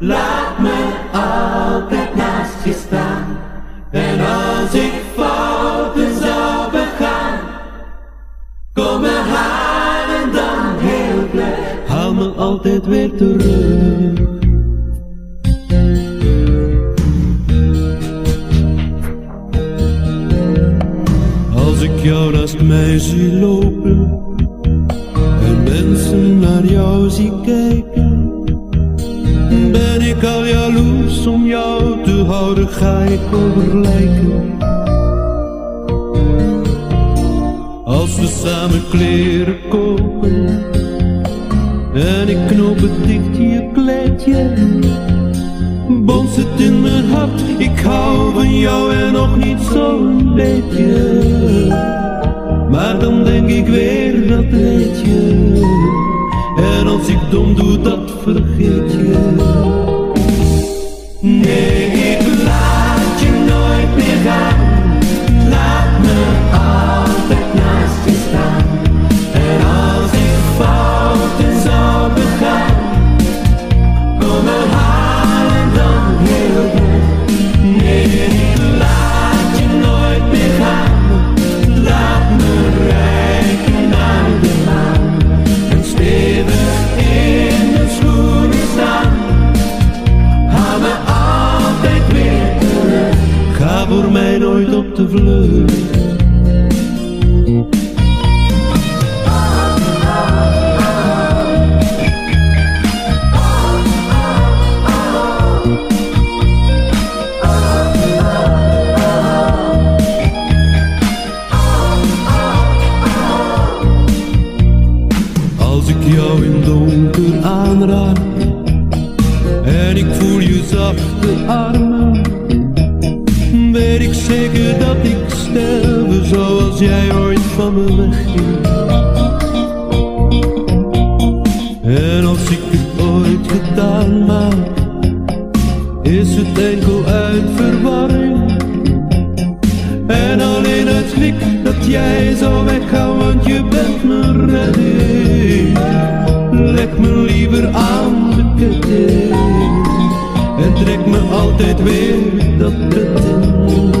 Laat me altijd naast je staan. En als ik fouten zou begaan, kom me halen dan heel blij. Haal me altijd weer terug. Als ik jou naast mij zie lopen en mensen naar jou zie kijken, ik al jaloers om jou te houden, ga ik overlijken. Als we samen kleren kopen en ik knoop het dicht je kleedje, bons het in mijn hart, ik hou van jou en nog niet zo'n beetje. Maar dan denk ik weer, dat weet je. En als ik dom doe, dat vergeet je. Voor mij nooit op de vlucht. Als ik zeker dat ik sterven zoals jij ooit van me wegging. En als ik het ooit gedaan maak, is het enkel uit verwarring. En alleen uit schrik dat jij zou weggaan, want je bent mijn redding. Leg me liever aan de ketting en trek me altijd weer dat bed in.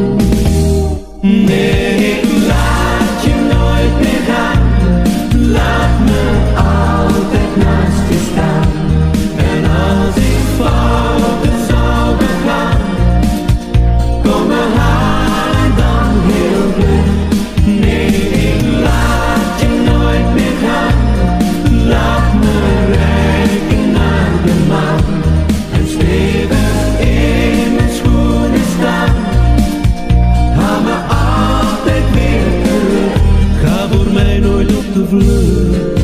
Me